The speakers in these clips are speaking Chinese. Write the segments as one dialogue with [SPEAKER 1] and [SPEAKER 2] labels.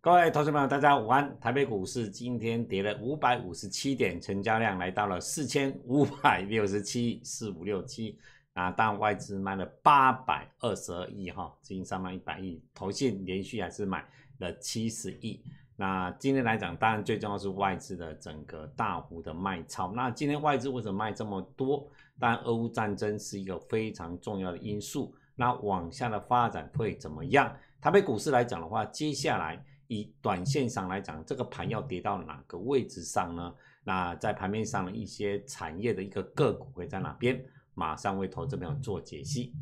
[SPEAKER 1] 各位投资朋友，大家午安。台北股市今天跌了五百五十七点，成交量来到了四千五百六十七四五六七啊，但外资卖了八百二十二亿哈，资金上卖一百亿，投信连续还是买了七十亿。那今天来讲，当然最重要是外资的整个大幅的卖超。那今天外资为什么卖这么多？当然，俄乌战争是一个非常重要的因素。那往下的发展会怎么样？台北股市来讲的话，接下来。以短线上来讲，这个盘要跌到哪个位置上呢？那在盘面上的一些产业的一个个股会在哪边？马上为投资朋友做解析。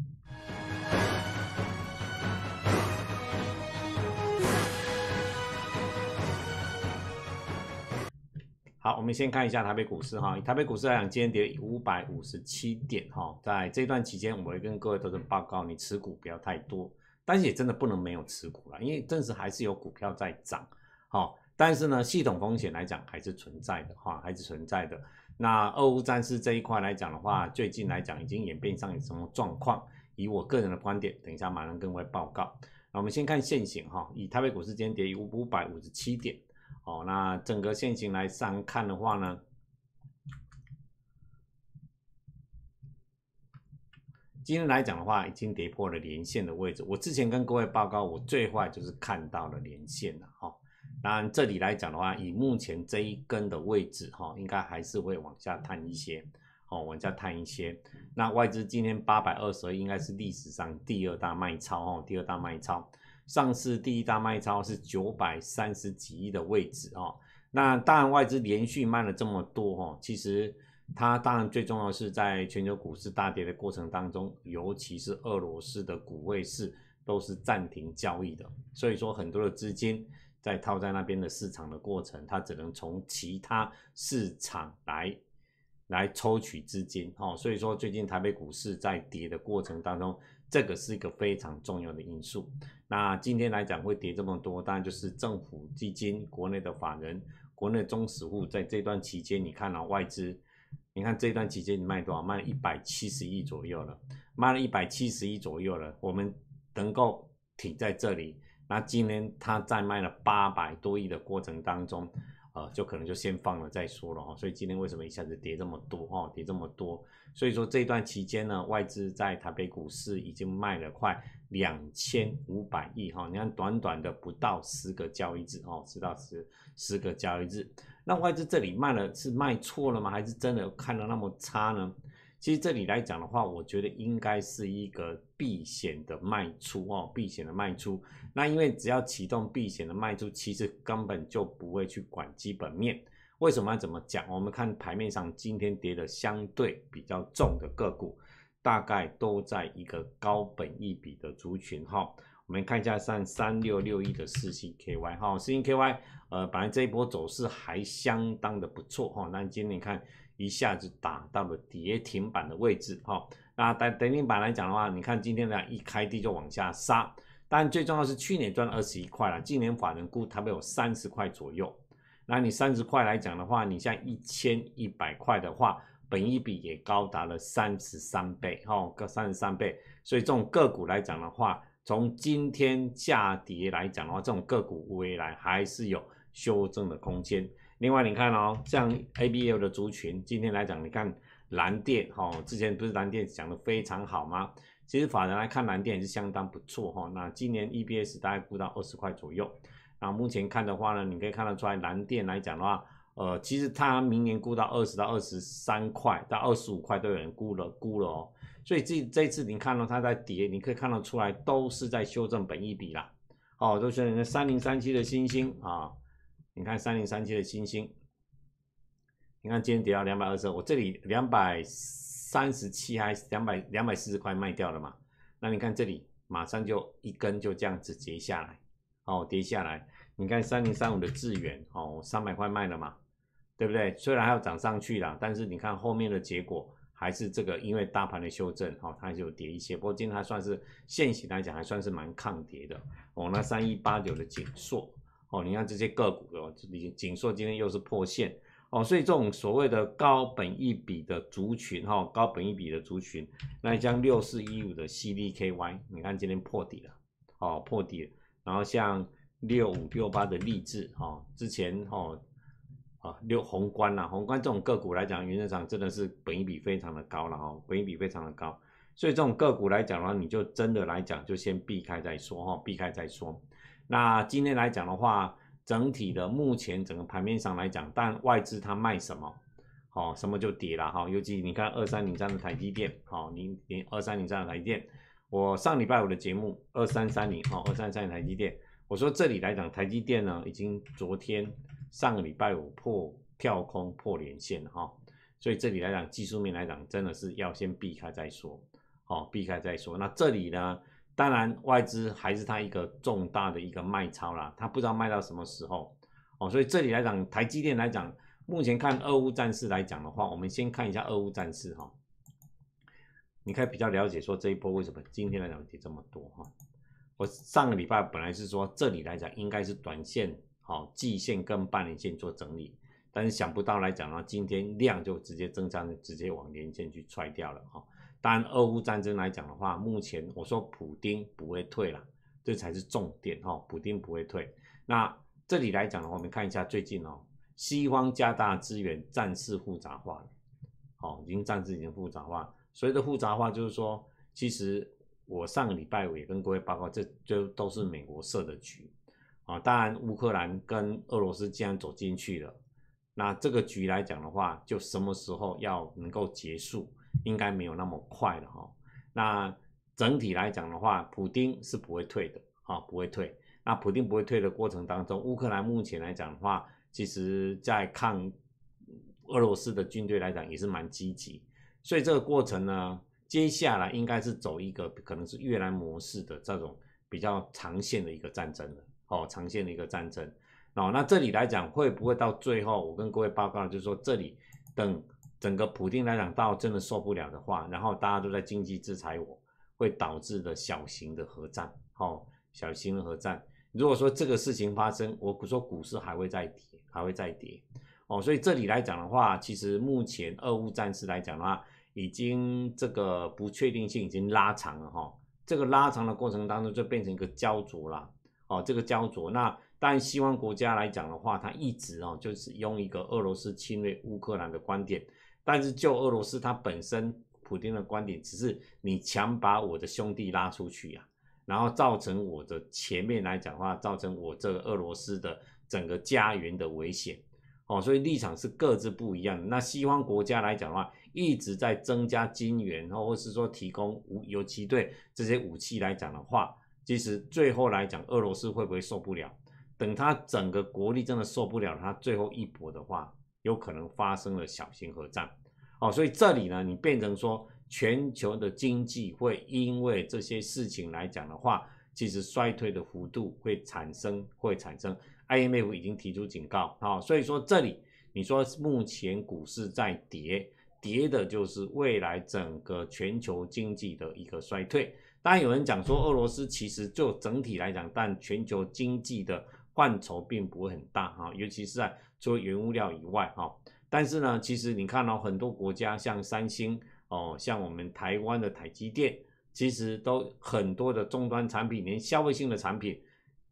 [SPEAKER 1] 好，我们先看一下台北股市哈。台北股市来讲，今天跌五百五十七点哈。在这段期间，我会跟各位投资报告，你持股不要太多。但是也真的不能没有持股了，因为正是还是有股票在涨，好，但是呢，系统风险来讲还是存在的哈，还是存在的。那俄乌战事这一块来讲的话，最近来讲已经演变上有什么状况？以我个人的观点，等一下马上跟各位报告。那我们先看现行哈，以台北股市今天跌五五百五十七点，哦，那整个现行来上看的话呢？今天来讲的话，已经跌破了连线的位置。我之前跟各位报告，我最坏就是看到了连线了哈。当然这里来讲的话，以目前这一根的位置哈，应该还是会往下探一些，哦，往下探一些。那外资今天八百二十，应该是历史上第二大卖超哦，第二大卖超。上次第一大卖超是九百三十几亿的位置哦。那当然外资连续卖了这么多哈，其实。它当然最重要是在全球股市大跌的过程当中，尤其是俄罗斯的股汇市都是暂停交易的，所以说很多的资金在套在那边的市场的过程，它只能从其他市场来来抽取资金哦。所以说最近台北股市在跌的过程当中，这个是一个非常重要的因素。那今天来讲会跌这么多，当然就是政府基金、国内的法人、国内中实户在这段期间，你看到外资。你看这段期间你卖多少？卖了一百七十亿左右了，卖了一百七十亿左右了。我们能够挺在这里，那今年它在卖了八百多亿的过程当中，啊，就可能就先放了再说了哈。所以今天为什么一下子跌这么多？哈，跌这么多。所以说这段期间呢，外资在台北股市已经卖了快两千五百亿哈。你看短短的不到十个交易日哦，十到十十个交易日。那外资这里卖了是卖错了吗？还是真的看的那么差呢？其实这里来讲的话，我觉得应该是一个避险的卖出哦，避险的卖出。那因为只要启动避险的卖出，其实根本就不会去管基本面。为什么要怎么讲？我们看牌面上今天跌的相对比较重的个股，大概都在一个高本益比的族群哈。我们看一下三三六六一的四星 KY 哈，四星 KY，呃，本来这一波走势还相当的不错哈，那今天你看一下子打到了跌停板的位置哈，那等跌停板来讲的话，你看今天呢一开低就往下杀，但最重要是去年赚二十一块了，今年法人估它会有三十块左右，那你三十块来讲的话，你像一千一百块的话，本一比也高达了三十三倍哈，个三十三倍，所以这种个股来讲的话。从今天下跌来讲的话，这种个股未来还是有修正的空间。另外，你看哦，像 A B L 的族群，今天来讲，你看蓝电哈，之前不是蓝电讲的非常好吗？其实法人来看蓝电也是相当不错哈。那今年 E B S 大概估到二十块左右。那目前看的话呢，你可以看得出来，蓝电来讲的话，呃，其实它明年估到二十到二十三块到二十五块都有人估了估了哦。所以这这次你看到它在跌，你可以看得出来都是在修正本一比啦。哦，都是三零三七的星星啊，你看三零三七的星星，你看今天跌到两百二十，我这里两百三十七还两百两百四十块卖掉了嘛？那你看这里马上就一根就这样子跌下来，哦，跌下来，你看三零三五的智远哦，三百块卖了嘛，对不对？虽然还要涨上去了，但是你看后面的结果。还是这个，因为大盘的修正，哦，它就跌一些。不过今天还算是现行来讲，还算是蛮抗跌的。哦，那三一八九的锦硕，哦，你看这些个股哦，锦锦硕今天又是破线，哦，所以这种所谓的高本益比的族群，哈，高本益比的族群，那像六四一五的 CDKY，你看今天破底了，哦，破底。然后像六五六八的励志哈，之前哈啊六宏观呐，宏观这种个股来讲，原则上真的是本益比非常的高了哈，本益比非常的高，所以这种个股来讲的话，你就真的来讲就先避开再说哈，避开再说。那今天来讲的话，整体的目前整个盘面上来讲，但外资它卖什么？哦，什么就跌了哈，尤其你看二三零三的台积电，好，你你二三零三的台积电，我上礼拜五的节目二三三零，好，二三三零台积电，我说这里来讲台积电呢，已经昨天上个礼拜五破跳空破连线了哈，所以这里来讲技术面来讲，真的是要先避开再说，好，避开再说。那这里呢，当然外资还是它一个重大的一个卖超啦，它不知道卖到什么时候，哦，所以这里来讲台积电来讲。目前看俄乌战事来讲的话，我们先看一下俄乌战事哈，你可以比较了解说这一波为什么今天来讲跌这么多哈。我上个礼拜本来是说这里来讲应该是短线好季线跟半年线做整理，但是想不到来讲呢，今天量就直接增加，直接往年线去踹掉了哈。当然俄乌战争来讲的话，目前我说普丁不会退了，这才是重点哈，普丁不会退。那这里来讲的话，我们看一下最近哦。西方加大资源，战事复杂化了，好，已经战事已经复杂化。所谓的复杂化，就是说，其实我上个礼拜我也跟各位报告，这就都是美国设的局啊。当然，乌克兰跟俄罗斯既然走进去了，那这个局来讲的话，就什么时候要能够结束，应该没有那么快了哈。那整体来讲的话，普丁是不会退的啊，不会退。那普丁不会退的过程当中，乌克兰目前来讲的话，其实，在抗俄罗斯的军队来讲，也是蛮积极，所以这个过程呢，接下来应该是走一个可能是越南模式的这种比较长线的一个战争了，哦，长线的一个战争。哦，那这里来讲，会不会到最后，我跟各位报告，就是说，这里等整个普京来讲到真的受不了的话，然后大家都在经济制裁我，会导致的小型的核战，哦，小型的核战。如果说这个事情发生，我说股市还会再跌。还会再跌哦，所以这里来讲的话，其实目前俄乌战事来讲的话，已经这个不确定性已经拉长了哈。这个拉长的过程当中，就变成一个焦灼了哦。这个焦灼，那但西方国家来讲的话，它一直哦就是用一个俄罗斯侵略乌克兰的观点，但是就俄罗斯它本身普京的观点，只是你强把我的兄弟拉出去呀，然后造成我的前面来讲的话，造成我这个俄罗斯的。整个家园的危险，哦，所以立场是各自不一样的。那西方国家来讲的话，一直在增加金援，或是说提供武游击队这些武器来讲的话，其实最后来讲，俄罗斯会不会受不了？等他整个国力真的受不了，他最后一搏的话，有可能发生了小型核战，哦，所以这里呢，你变成说全球的经济会因为这些事情来讲的话，其实衰退的幅度会产生，会产生。IMF 已经提出警告，好，所以说这里你说目前股市在跌，跌的就是未来整个全球经济的一个衰退。当然有人讲说俄罗斯其实就整体来讲，但全球经济的范畴并不会很大哈，尤其是在除了原物料以外哈。但是呢，其实你看到很多国家像三星哦，像我们台湾的台积电，其实都很多的终端产品，连消费性的产品。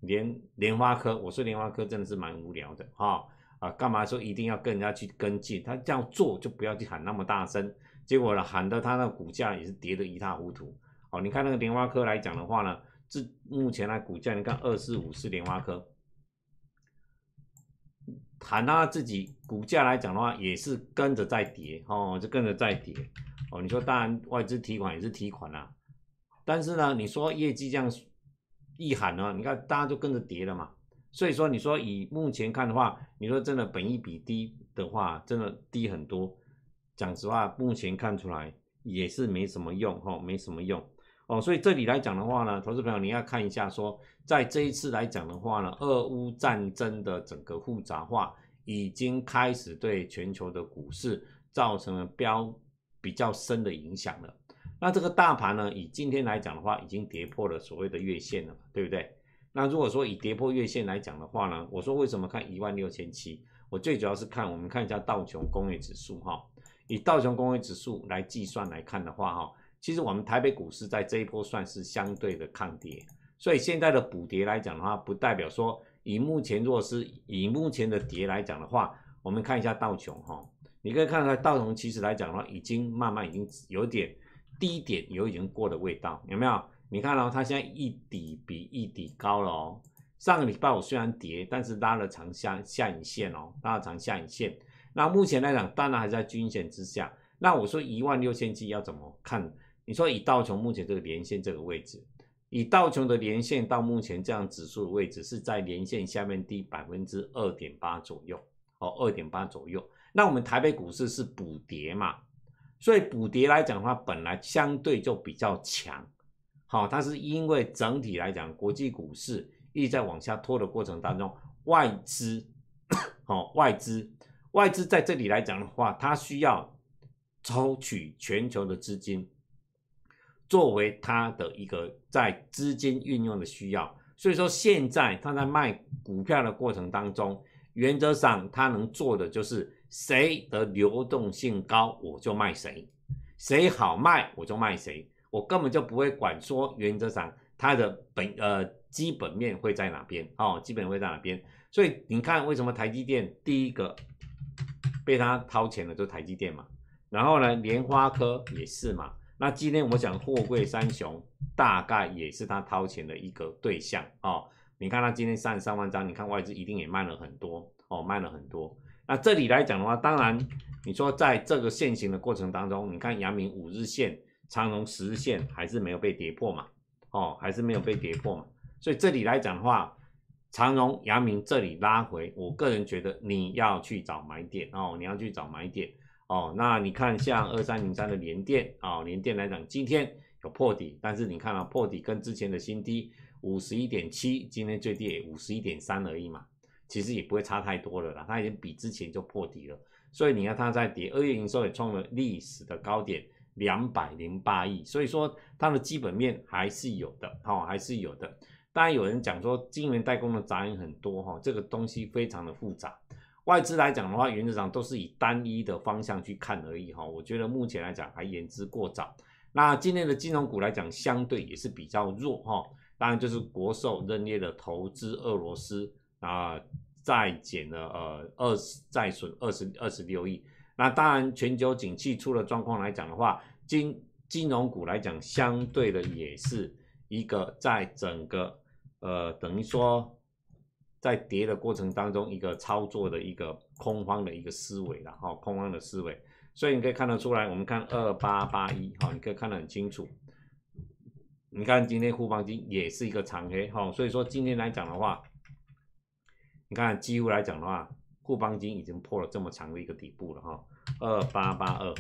[SPEAKER 1] 连莲花科，我说莲花科真的是蛮无聊的哈啊，干嘛说一定要跟人家去跟进？他这样做就不要去喊那么大声，结果呢喊的他那股价也是跌得一塌糊涂。哦，你看那个莲花科来讲的话呢，这目前呢股价你看二四五是莲花科，谈他自己股价来讲的话也是跟着在跌哦，就跟着在跌哦。你说当然外资提款也是提款啦，但是呢你说业绩这样。一喊呢，你看大家就跟着跌了嘛。所以说，你说以目前看的话，你说真的本益比低的话，真的低很多。讲实话，目前看出来也是没什么用哈，没什么用哦。所以这里来讲的话呢，投资朋友你要看一下，说在这一次来讲的话呢，俄乌战争的整个复杂化已经开始对全球的股市造成了标比较深的影响了。那这个大盘呢，以今天来讲的话，已经跌破了所谓的月线了，对不对？那如果说以跌破月线来讲的话呢，我说为什么看一万六千七？我最主要是看我们看一下道琼工业指数哈，以道琼工业指数来计算来看的话哈，其实我们台北股市在这一波算是相对的抗跌，所以现在的补跌来讲的话，不代表说以目前弱势，以目前的跌来讲的话，我们看一下道琼哈，你可以看到道琼其实来讲的话，已经慢慢已经有点低点有已经过的味道，有没有？你看到它现在一底比一底高了哦。上个礼拜我虽然跌，但是拉了长下下影线哦，拉了长下影线。那目前来讲，当然还在均线之下。那我说一万六千七要怎么看？你说以道琼目前这个连线这个位置，以道琼的连线到目前这样指数的位置是在连线下面低百分之二点八左右，哦，二点八左右。那我们台北股市是补跌嘛，所以补跌来讲的话，本来相对就比较强。好，它是因为整体来讲，国际股市一直在往下拖的过程当中，外资，好，外资，外资在这里来讲的话，它需要抽取全球的资金，作为它的一个在资金运用的需要。所以说，现在他在卖股票的过程当中，原则上他能做的就是谁的流动性高，我就卖谁；谁好卖，我就卖谁。我根本就不会管说，原则上它的本呃基本面会在哪边哦，基本会在哪边。所以你看，为什么台积电第一个被他掏钱的就台积电嘛？然后呢，莲花科也是嘛。那今天我讲货柜三雄，大概也是他掏钱的一个对象哦。你看他今天三十三万张，你看外资一定也卖了很多哦，卖了很多。那这里来讲的话，当然你说在这个现行的过程当中，你看阳明五日线。长荣十日线还是没有被跌破嘛？哦，还是没有被跌破嘛？所以这里来讲的话，长荣、阳明这里拉回，我个人觉得你要去找买点哦，你要去找买点哦。那你看像二三零三的联电啊，联电来讲今天有破底，但是你看啊，破底跟之前的新低五十一点七，今天最低也五十一点三而已嘛，其实也不会差太多了啦，它已经比之前就破底了。所以你看它在跌，二月营收也创了历史的高点。两百零八亿，所以说它的基本面还是有的，哈，还是有的。当然有人讲说，晶圆代工的杂音很多，哈，这个东西非常的复杂。外资来讲的话，原则上都是以单一的方向去看而已，哈。我觉得目前来讲还言之过早。那今天的金融股来讲，相对也是比较弱，哈。当然就是国寿认列的投资俄罗斯啊，再减了呃二十再损二十二十六亿。那当然，全球景气出了状况来讲的话，金金融股来讲，相对的也是一个在整个呃等于说在跌的过程当中一个操作的一个空方的一个思维了哈，空方的思维。所以你可以看得出来，我们看二八八一哈，你可以看得很清楚。你看今天沪方金也是一个长黑哈，所以说今天来讲的话，你看几乎来讲的话。沪邦金已经破了这么长的一个底部了哈，二八八二，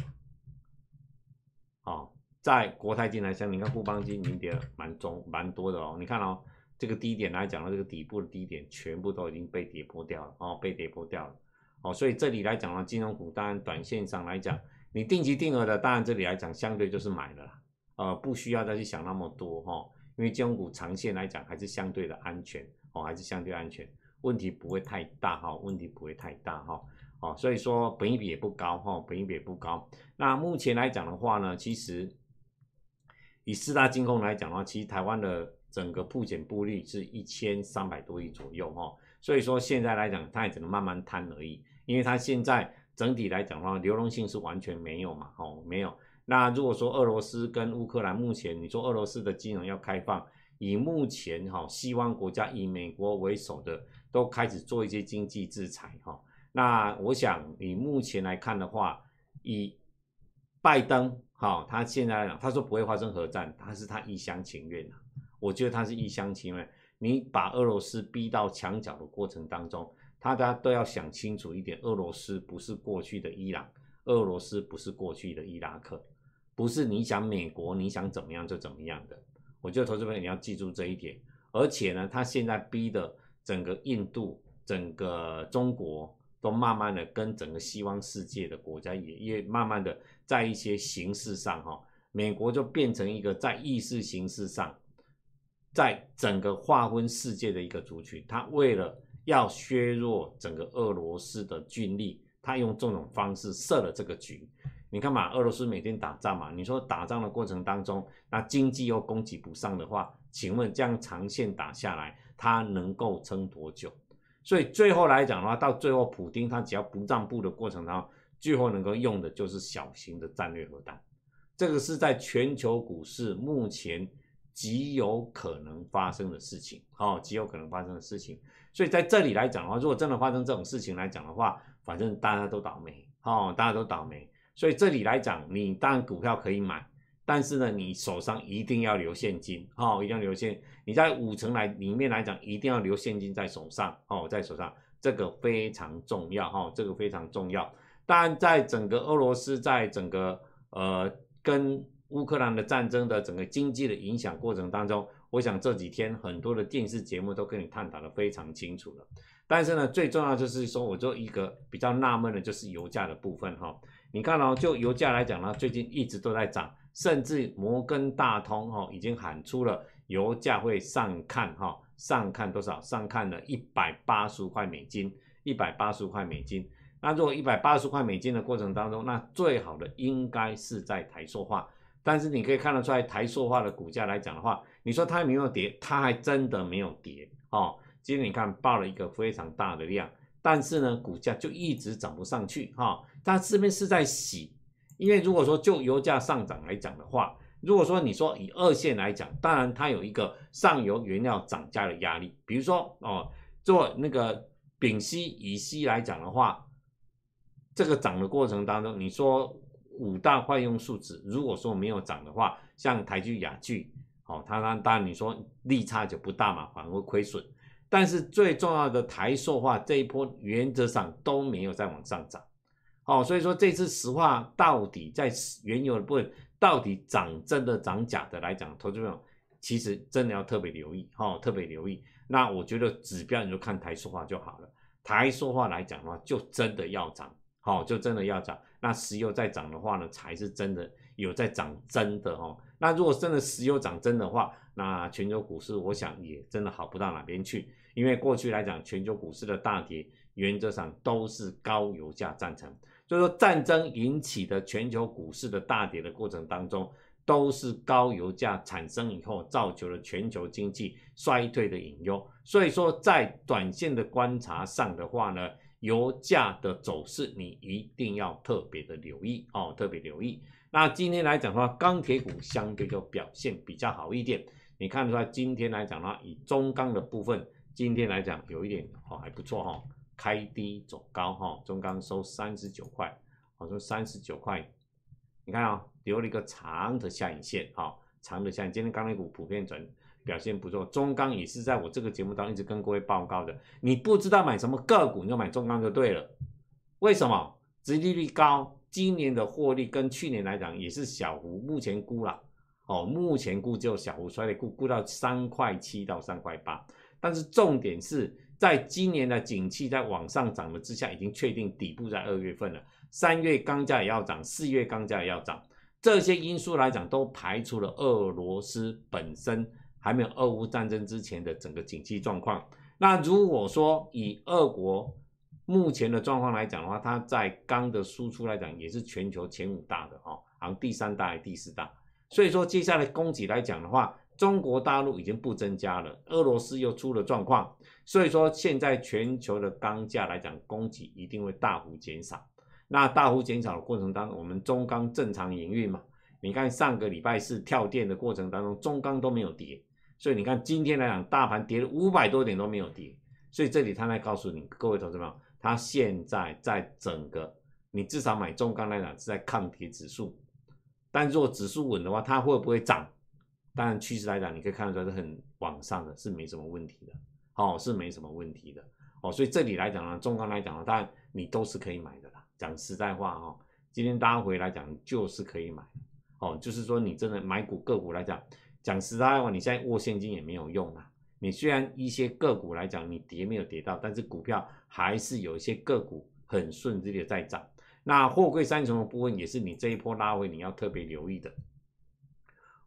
[SPEAKER 1] 好，在国泰金来讲，你看沪邦金已经跌了蛮重蛮多的哦，你看哦，这个低点来讲呢，这个底部的低点全部都已经被跌破掉了哦，被跌破掉了哦，所以这里来讲呢，金融股当然短线上来讲，你定期定额的，当然这里来讲相对就是买了，呃，不需要再去想那么多哈，因为金融股长线来讲还是相对的安全哦，还是相对安全。问题不会太大哈，问题不会太大哈，哦，所以说本益比也不高哈，本益比也不高。那目前来讲的话呢，其实以四大金控来讲的话，其实台湾的整个布减布率是一千三百多亿左右哈，所以说现在来讲，它也只能慢慢摊而已，因为它现在整体来讲的话，流动性是完全没有嘛，哦，没有。那如果说俄罗斯跟乌克兰目前你说俄罗斯的金融要开放，以目前哈西方国家以美国为首的。都开始做一些经济制裁哈，那我想以目前来看的话，以拜登哈，他现在来讲他说不会发生核战，他是他一厢情愿的，我觉得他是一厢情愿。你把俄罗斯逼到墙角的过程当中，大家都要想清楚一点，俄罗斯不是过去的伊朗，俄罗斯不是过去的伊拉克，不是你想美国你想怎么样就怎么样的。我觉得投资朋友你要记住这一点，而且呢，他现在逼的。整个印度、整个中国都慢慢的跟整个西方世界的国家也也慢慢的在一些形式上哈，美国就变成一个在意识形式上，在整个划分世界的一个族群，他为了要削弱整个俄罗斯的军力，他用这种方式设了这个局。你看嘛，俄罗斯每天打仗嘛，你说打仗的过程当中，那经济又供给不上的话。请问这样长线打下来，它能够撑多久？所以最后来讲的话，到最后普丁他只要不让步的过程当中，最后能够用的就是小型的战略核弹。这个是在全球股市目前极有可能发生的事情，哦，极有可能发生的事情。所以在这里来讲的话，如果真的发生这种事情来讲的话，反正大家都倒霉，哦，大家都倒霉。所以这里来讲，你当然股票可以买，但是呢，你手上一定要留现金，哦，一定要留现。你在五成来里面来讲，一定要留现金在手上，哦，在手上，这个非常重要，哈，这个非常重要。当然，在整个俄罗斯，在整个呃。跟乌克兰的战争的整个经济的影响过程当中，我想这几天很多的电视节目都跟你探讨的非常清楚了。但是呢，最重要就是说，我做一个比较纳闷的，就是油价的部分哈。你看哦，就油价来讲呢，最近一直都在涨，甚至摩根大通哈已经喊出了油价会上看哈，上看多少？上看了一百八十块美金，一百八十块美金。那如果一百八十块美金的过程当中，那最好的应该是在台塑化，但是你可以看得出来，台塑化的股价来讲的话，你说它没有跌，它还真的没有跌哦。今天你看爆了一个非常大的量，但是呢，股价就一直涨不上去哈。它这边是在洗，因为如果说就油价上涨来讲的话，如果说你说以二线来讲，当然它有一个上游原料涨价的压力，比如说哦，做那个丙烯、乙烯来讲的话。这个涨的过程当中，你说五大坏用数值，如果说没有涨的话，像台剧、雅剧，哦，它当然你说利差就不大嘛，反而会亏损。但是最重要的台塑化这一波原则上都没有再往上涨，哦，所以说这次石化到底在原油的部分到底涨真的涨假的来讲，投资朋友其实真的要特别留意，哦，特别留意。那我觉得指标你就看台塑化就好了，台塑化来讲的话，就真的要涨。好，就真的要涨。那石油再涨的话呢，才是真的有在涨真的哦。那如果真的石油涨真的话，那全球股市我想也真的好不到哪边去。因为过去来讲，全球股市的大跌原则上都是高油价造成。所以说战争引起的全球股市的大跌的过程当中，都是高油价产生以后造就了全球经济衰退的隐忧。所以说在短线的观察上的话呢。油价的走势，你一定要特别的留意哦，特别留意。那今天来讲的话，钢铁股相对就表现比较好一点。你看出来，今天来讲的话，以中钢的部分，今天来讲有一点哦还不错哈，开低走高哈，中钢收三十九块，我说三十九块，你看啊，留了一个长的下影线哈，长的下影，今天钢铁股普遍转。表现不错，中钢也是在我这个节目当中一直跟各位报告的。你不知道买什么个股，你就买中钢就对了。为什么？殖利率高，今年的获利跟去年来讲也是小幅，目前估了哦，目前估就小幅衰退，估估到三块七到三块八。但是重点是在今年的景气在往上涨的之下，已经确定底部在二月份了。三月钢价也要涨，四月钢价也要涨，这些因素来讲都排除了俄罗斯本身。还没有俄乌战争之前的整个景气状况。那如果说以俄国目前的状况来讲的话，它在钢的输出来讲也是全球前五大的哦，好像第三大还第四大。所以说接下来供给来讲的话，中国大陆已经不增加了，俄罗斯又出了状况，所以说现在全球的钢价来讲，供给一定会大幅减少。那大幅减少的过程当中，我们中钢正常营运嘛？你看上个礼拜四跳电的过程当中，中钢都没有跌。所以你看，今天来讲，大盘跌了五百多点都没有跌，所以这里他来告诉你，各位同志们，他现在在整个，你至少买中钢来讲是在抗跌指数，但如果指数稳的话，它会不会涨？当然趋势来讲，你可以看得出来是很往上的，是没什么问题的，哦，是没什么问题的，哦，所以这里来讲呢，中钢来讲呢，当然你都是可以买的啦。讲实在话哈，今天大家回来讲就是可以买，哦，就是说你真的买股个股来讲。讲实在话，你现在握现金也没有用啊。你虽然一些个股来讲，你跌没有跌到，但是股票还是有一些个股很顺利的在涨。那货柜三雄的部分也是你这一波拉回你要特别留意的。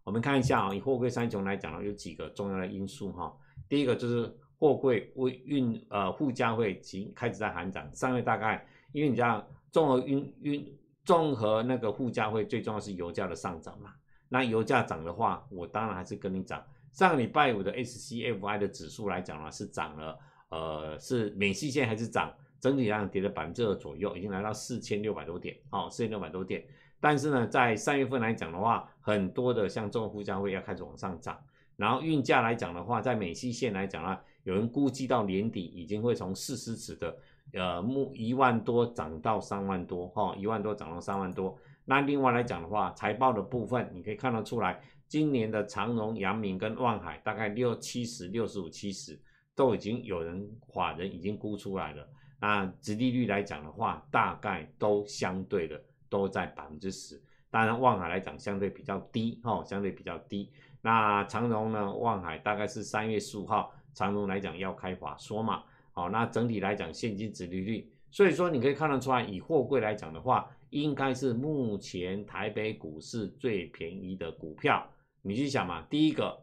[SPEAKER 1] 我们看一下啊，以货柜三雄来讲呢，有几个重要的因素哈。第一个就是货柜为运呃附加会其开始在喊涨，上月大概因为你知道综合运运综合那个附加会最重要是油价的上涨嘛。那油价涨的话，我当然还是跟你涨，上个礼拜五的 SCFI 的指数来讲呢，是涨了，呃，是美系线还是涨，整体上跌了百分之二左右，已经来到四千六百多点，哦，四千六百多点。但是呢，在三月份来讲的话，很多的像中国附加会要开始往上涨，然后运价来讲的话，在美西线来讲呢，有人估计到年底已经会从四十尺的呃木一万多涨到三万多，哈，一万多涨到三万多。那另外来讲的话，财报的部分你可以看得出来，今年的长荣、阳明跟万海大概六七十、六十五、七十都已经有人法人已经估出来了。那殖利率来讲的话，大概都相对的都在百分之十。当然，万海来讲相对比较低，哈，相对比较低。那长荣呢？万海大概是三月十五号，长荣来讲要开法说嘛，好，那整体来讲现金殖利率，所以说你可以看得出来，以货柜来讲的话。应该是目前台北股市最便宜的股票，你去想嘛，第一个，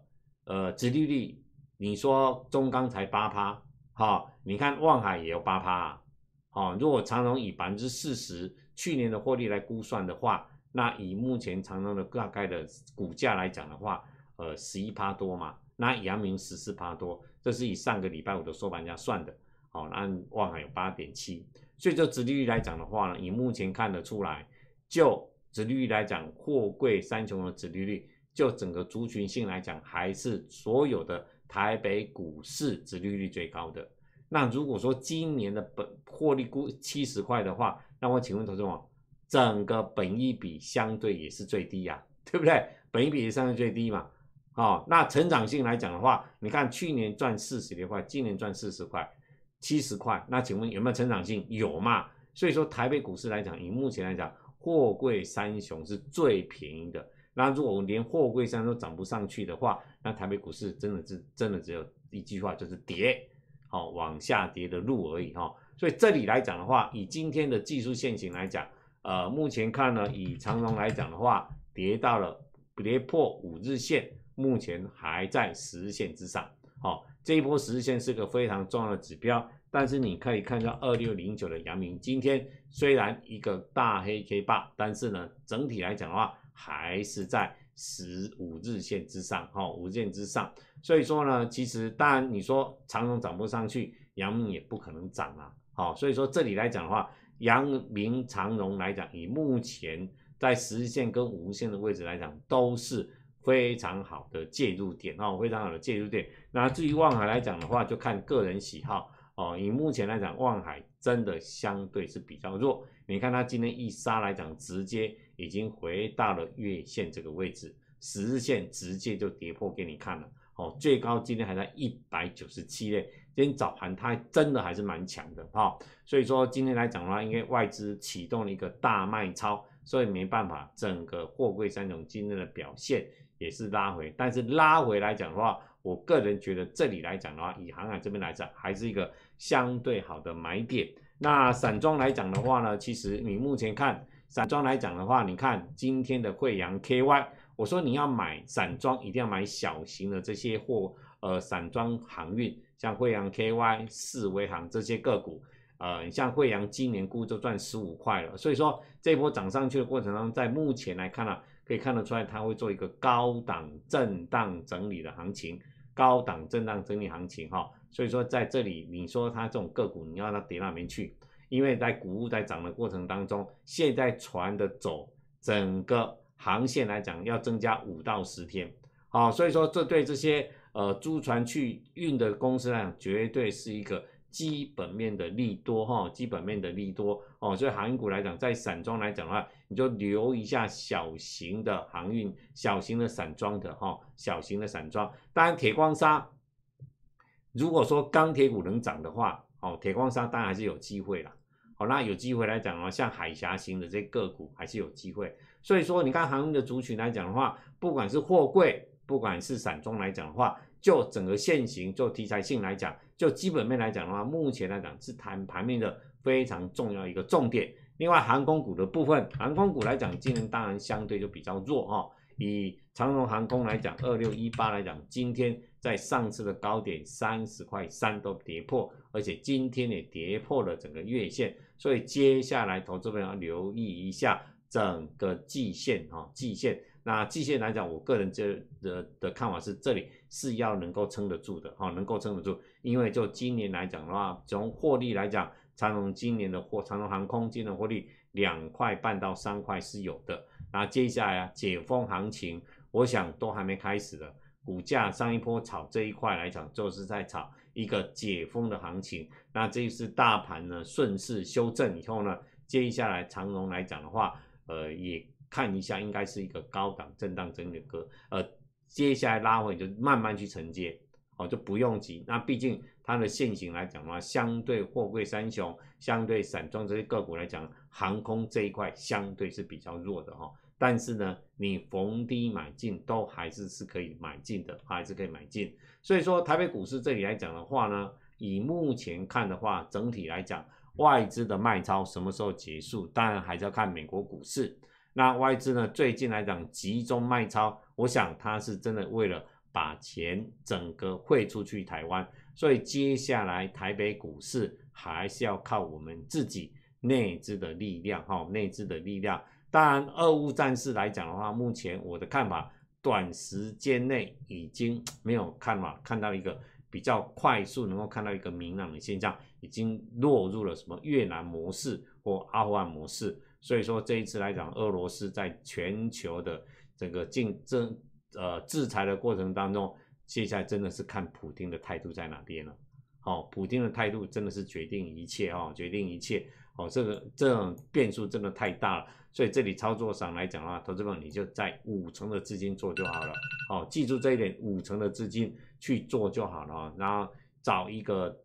[SPEAKER 1] 呃，殖利率，你说中钢才八趴，好，你看望海也有八趴啊，如果长荣以百分之四十去年的获利来估算的话，那以目前长荣的大概的股价来讲的话，呃，十一趴多嘛，那阳明十四趴多，这是以上个礼拜五的收盘价算的，好，那望海有八点七。所以就殖利率来讲的话呢，以目前看得出来，就殖利率来讲，货柜三雄的殖利率，就整个族群性来讲，还是所有的台北股市殖利率最高的。那如果说今年的本获利估七十块的话，那我请问投资者，整个本益比相对也是最低呀，对不对？本益比也相对最低嘛。哦，那成长性来讲的话，你看去年赚四十块，今年赚四十块。七十块，那请问有没有成长性？有嘛？所以说台北股市来讲，以目前来讲，货柜三雄是最便宜的。那如果我连货柜三都涨不上去的话，那台北股市真的是真的只有一句话，就是跌，好往下跌的路而已哈。所以这里来讲的话，以今天的技术线型来讲，呃，目前看呢，以长荣来讲的话，跌到了跌破五日线，目前还在十日线之上，好。这一波十日线是个非常重要的指标，但是你可以看到二六零九的阳明，今天虽然一个大黑 K 八，但是呢，整体来讲的话，还是在十五日线之上，哈，五日线之上。所以说呢，其实当然你说长荣涨不上去，阳明也不可能涨啊，好，所以说这里来讲的话，阳明长荣来讲，以目前在十日线跟五日线的位置来讲，都是。非常好的介入点哦，非常好的介入点。那至于望海来讲的话，就看个人喜好哦。以目前来讲，望海真的相对是比较弱。你看它今天一杀来讲，直接已经回到了月线这个位置，十日线直接就跌破给你看了哦。最高今天还在一百九十七嘞，今天早盘它真的还是蛮强的哈。所以说今天来讲的话，应该外资启动了一个大卖超，所以没办法，整个货柜三种今天的表现。也是拉回，但是拉回来讲的话，我个人觉得这里来讲的话，以航海这边来讲，还是一个相对好的买点。那散装来讲的话呢，其实你目前看散装来讲的话，你看今天的惠阳 KY，我说你要买散装，一定要买小型的这些货，呃，散装航运，像惠阳 KY、四维航这些个股，呃，你像惠阳今年估就赚十五块了，所以说这波涨上去的过程中，在目前来看呢。可以看得出来，它会做一个高档震荡整理的行情，高档震荡整理行情哈。所以说在这里，你说它这种个股，你要它跌哪边去？因为在股物在涨的过程当中，现在船的走整个航线来讲，要增加五到十天，好，所以说这对这些呃租船去运的公司来讲，绝对是一个。基本面的利多哈，基本面的利多哦，所以航运股来讲，在散装来讲的话，你就留一下小型的航运、小型的散装的哈，小型的散装。当然，铁矿砂，如果说钢铁股能涨的话，哦，铁矿砂当然还是有机会啦。好，那有机会来讲的话，像海峡型的这个股还是有机会。所以说，你看航运的族群来讲的话，不管是货柜，不管是散装来讲的话，就整个线型、就题材性来讲。就基本面来讲的话，目前来讲是谈盘面的非常重要一个重点。另外，航空股的部分，航空股来讲，今年当然相对就比较弱哈。以长荣航空来讲，二六一八来讲，今天在上次的高点三十块三都跌破，而且今天也跌破了整个月线，所以接下来投资者要留意一下整个季线哈，季线那季线来讲，我个人这的的看法是，这里是要能够撑得住的，哈，能够撑得住。因为就今年来讲的话，从获利来讲，长荣今年的获，长荣航空今年获利两块半到三块是有的。那接下来啊，解封行情，我想都还没开始的。股价上一波炒这一块来讲，就是在炒一个解封的行情。那这一次大盘呢顺势修正以后呢，接下来长荣来讲的话，呃，也看一下，应该是一个高档震荡整理的歌。呃，接下来拉回就慢慢去承接，哦，就不用急。那毕竟它的现形来讲的话，相对货柜三雄、相对散装这些个股来讲，航空这一块相对是比较弱的哈。但是呢，你逢低买进都还是是可以买进的，还是可以买进。所以说，台北股市这里来讲的话呢，以目前看的话，整体来讲，外资的卖超什么时候结束？当然还是要看美国股市。那外资呢，最近来讲集中卖超，我想它是真的为了把钱整个汇出去台湾。所以接下来台北股市还是要靠我们自己内资的力量，哈，内资的力量。当然，俄乌战事来讲的话，目前我的看法，短时间内已经没有看法看到一个比较快速能够看到一个明朗的现象，已经落入了什么越南模式或阿富汗模式。所以说这一次来讲，俄罗斯在全球的这个竞争呃制裁的过程当中，接下来真的是看普京的态度在哪边了。好，普京的态度真的是决定一切哦，决定一切。哦，这个这种变数真的太大了。所以这里操作上来讲的话，投资者你就在五成的资金做就好了。好，记住这一点，五成的资金去做就好了。然后找一个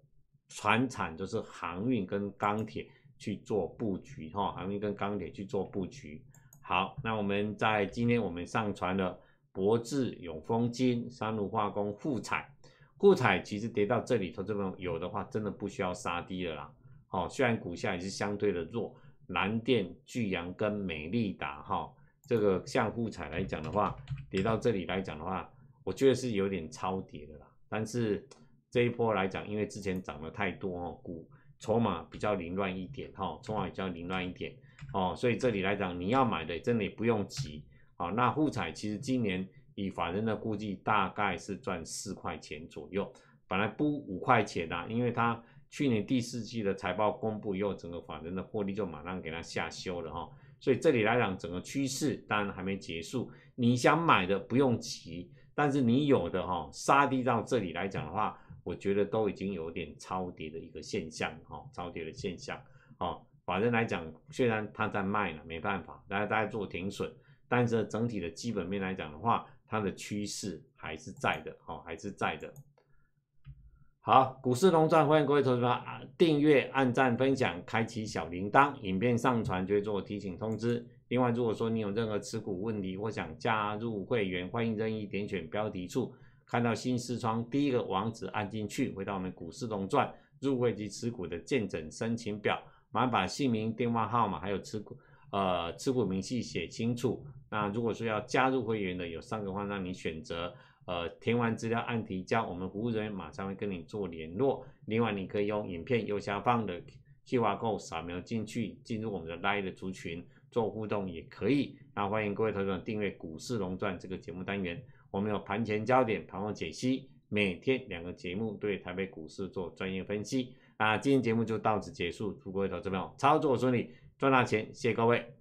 [SPEAKER 1] 船产，就是航运跟钢铁去做布局。哈，航运跟钢铁去做布局。好，那我们在今天我们上传了博智、永丰金、三鹿化工、富彩。富彩其实跌到这里，投资者有的话真的不需要杀低了啦。好，虽然股价也是相对的弱。蓝电、巨阳跟美利达哈，这个像富彩来讲的话，跌到这里来讲的话，我觉得是有点超跌的啦。但是这一波来讲，因为之前涨得太多哦，股筹码比较凌乱一点哈，筹码比较凌乱一点哦，所以这里来讲，你要买的真的也不用急。好，那富彩其实今年以法人的估计，大概是赚四块钱左右，本来不五块钱的，因为它。去年第四季的财报公布以后，整个法人的获利就马上给它下修了哈，所以这里来讲，整个趋势当然还没结束。你想买的不用急，但是你有的哈杀低到这里来讲的话，我觉得都已经有点超跌的一个现象哈，超跌的现象哦。法人来讲，虽然他在卖了，没办法，大家大家做停损，但是整体的基本面来讲的话，它的趋势还是在的哈，还是在的。好，股市龙钻，欢迎各位投资者啊，订阅、按赞、分享、开启小铃铛，影片上传就会做提醒通知。另外，如果说你有任何持股问题或想加入会员，欢迎任意点选标题处看到新视窗第一个网址，按进去，回到我们股市龙钻入会及持股的见证申请表，麻烦把姓名、电话号码还有持股呃持股明细写清楚。那如果说要加入会员的，有三个方让你选择。呃，填完资料按提交，我们服务人员马上会跟你做联络。另外，你可以用影片右下方的计划购扫描进去，进入我们的 Live 的族群做互动也可以。那欢迎各位投资者订阅《股市龙钻》这个节目单元，我们有盘前焦点、盘后解析，每天两个节目对台北股市做专业分析。啊今天节目就到此结束，祝各位投资朋友操作顺利，赚大钱，谢谢各位。